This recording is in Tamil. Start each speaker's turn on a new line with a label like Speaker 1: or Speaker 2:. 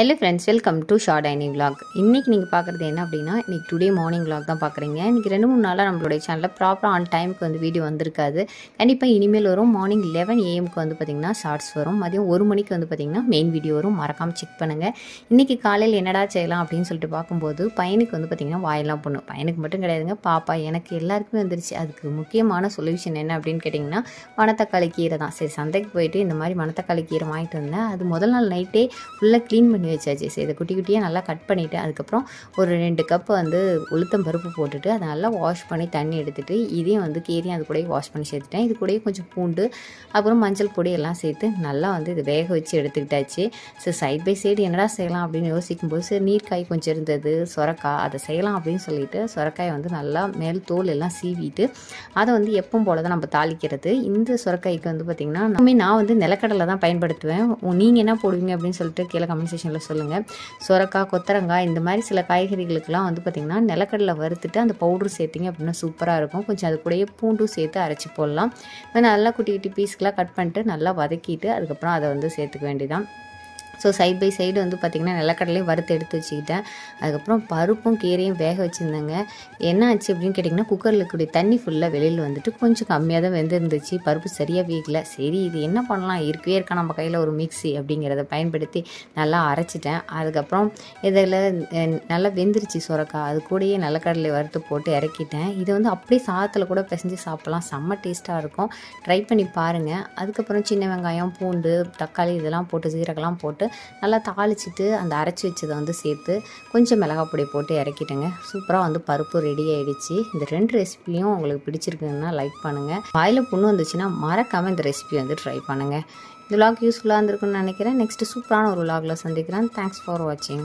Speaker 1: Hello friends welcome to short ஐனி vlog இன்றைக்கி நீங்கள் பார்க்குறது என்ன அப்படின்னா இன்றைக்கி டுடே மார்னிங் விளாக் தான் பார்க்குறீங்க. இன்றைக்கி ரெண்டு மூணு நாளாக நம்மளுடைய சேனலில் ப்ராப்பராக ஆன் டைமுக்கு வந்து வீடியோ வந்திருக்காது. கண்டிப்பாக இனிமேல் வரும் மார்னிங் லெவன் ஏஎம்க்கு வந்து பார்த்திங்கன்னா ஷார்ட்ஸ் வரும். மதியம் ஒரு மணிக்கு வந்து பார்த்திங்கன்னா மெயின் வீடியோ வரும். மறக்காமல் செக் பண்ணுங்கள் இன்றைக்கி காலையில் என்னடா செய்யலாம் அப்படின்னு சொல்லிட்டு பார்க்கும்போது பையனுக்கு வந்து பார்த்திங்கன்னா வாயெல்லாம் பொண்ணு. பையனுக்கு மட்டும் கிடையாதுங்க பாப்பா எனக்கு எல்லாருக்குமே வந்துருச்சு. அதுக்கு முக்கியமான சொல்யூஷன் என்ன அப்படின்னு கேட்டிங்கன்னா மணத்தக்காளி கீரை தான். சரி சந்தைக்கு போயிட்டு இந்த மாதிரி மணத்தக்காளி கீரை வாங்கிட்டு வந்தேன். அது முதல் நாள் நைட்டே ஃபுல்லாக க்ளீன் பண்ணி வச்சாச்சு சரி இதை குட்டி குட்டியாக நல்லா கட் பண்ணிவிட்டு அதுக்கப்புறம் ஒரு ரெண்டு கப் வந்து உளுத்தம் பருப்பு போட்டுட்டு அதை நல்லா வாஷ் பண்ணி தண்ணி எடுத்துகிட்டு இதையும் வந்து கீரையும் அது கூட வாஷ் பண்ணி சேர்த்துட்டேன். இது கூடயே கொஞ்சம் பூண்டு அப்புறம் மஞ்சள் பொடி எல்லாம் சேர்த்து நல்லா வந்து இது வேக வச்சு எடுத்துக்கிட்டாச்சு. சரி சைட் பை சைடு என்னடா செய்யலாம் அப்படின்னு யோசிக்கும்போது சரி நீர்க்காய் கொஞ்சம் இருந்தது சொரக்காய் அதை செய்யலாம் அப்படின்னு சொல்லிட்டு சொரக்காயை வந்து நல்லா மேல் தோல் எல்லாம் சீவிட்டு அதை வந்து எப்பவும் போல தான் நம்ம தாளிக்கிறது. இந்த சொரக்காய்க்கு வந்து பார்த்திங்கன்னா நம்ம நான் வந்து நிலக்கடலை தான் பயன்படுத்துவேன். நீங்கள் என்ன போடுவீங்க அப்படின்னு சொல்லிட்டு கீழே கமெண்ட் செக்ஷனில் சொல்லுங்கள் சுரக்காய் கொத்தரங்காய் இந்த மாதிரி சில காய்கறிகளுக்கெல்லாம் வந்து பார்த்திங்கன்னா நிலக்கடலை வறுத்துட்டு அந்த பவுடர் சேர்த்திங்க அப்படின்னா சூப்பராக இருக்கும். கொஞ்சம் அது கூடயே பூண்டும் சேர்த்து அரைச்சி போடலாம். நல்லா குட்டி குட்டி பீஸ்க்கெலாம் கட் பண்ணிட்டு நல்லா வதக்கிட்டு அதுக்கப்புறம் அதை வந்து சேர்த்துக்க வேண்டியதான் ஸோ சைட் பை சைடு வந்து பார்த்திங்கன்னா நிலக்கடலையும் வறுத்து எடுத்து வச்சுக்கிட்டேன். அதுக்கப்புறம் பருப்பும் கீரையும் வேக வச்சுருந்தேங்க. என்ன ஆச்சு அப்படின்னு கேட்டிங்கன்னா குக்கரில் இருக்கக்கூடிய தண்ணி ஃபுல்லாக வெளியில் வந்துட்டு கொஞ்சம் கம்மியாக தான் வெந்திருந்துச்சு. பருப்பு சரியாக வேகல. சரி இது என்ன பண்ணலாம்? இருக்கவே இருக்கா நம்ம கையில் ஒரு மிக்ஸி அப்படிங்கிறத பயன்படுத்தி நல்லா அரைச்சிட்டேன். அதுக்கப்புறம் இதில் நல்லா வெந்துருச்சு சுரக்கா. அது கூடயே நிலக்கடலை வறுத்து போட்டு இறக்கிட்டேன். இதை வந்து அப்படியே சாதத்தில் கூட பிசைஞ்சு சாப்பிட்லாம். செம்ம டேஸ்ட்டாக இருக்கும். ட்ரை பண்ணி பாருங்கள் அதுக்கப்புறம் சின்ன வெங்காயம் பூண்டு தக்காளி இதெல்லாம் போட்டு சீரகெல்லாம் போட்டு நல்லா தாளிச்சிட்டு அந்த அரைச்சி வச்சதை வந்து சேர்த்து கொஞ்சம் மிளகாய் பொடி போட்டு இறக்கிட்டேங்க. சூப்பராக வந்து பருப்பு ரெடி ஆகிடுச்சு இந்த ரெண்டு ரெசிபியும் உங்களுக்கு பிடிச்சிருக்குன்னா லைக் பண்ணுங்கள் வாயில் புண்ணு வந்துச்சுன்னா மறக்காமல் இந்த ரெசிபி வந்து ட்ரை பண்ணுங்கள் இந்த vlog யூஸ்ஃபுல்லாக இருந்திருக்குன்னு நினைக்கிறேன். நெக்ஸ்ட்டு சூப்பரான ஒரு vlogல சந்திக்கிறேன். தேங்க்ஸ் ஃபார் வாட்சிங்